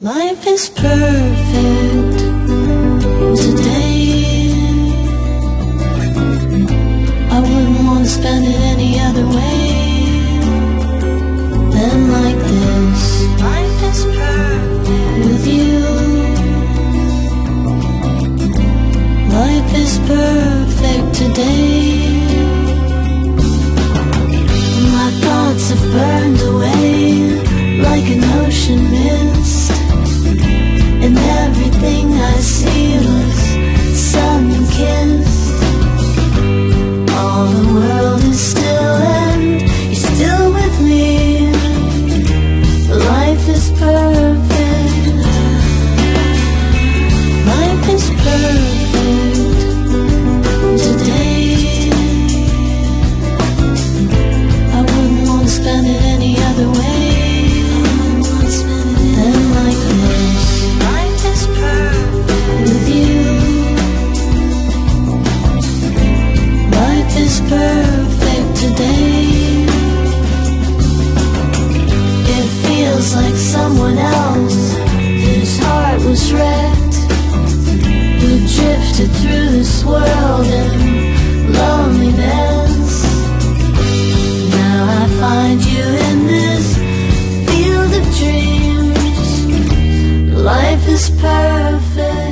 Life is perfect today. I wouldn't want to spend it any other way than like this. Life is perfect with you. Life is perfect today. And Through this world in loneliness. Now I find you in this field of dreams. Life is perfect.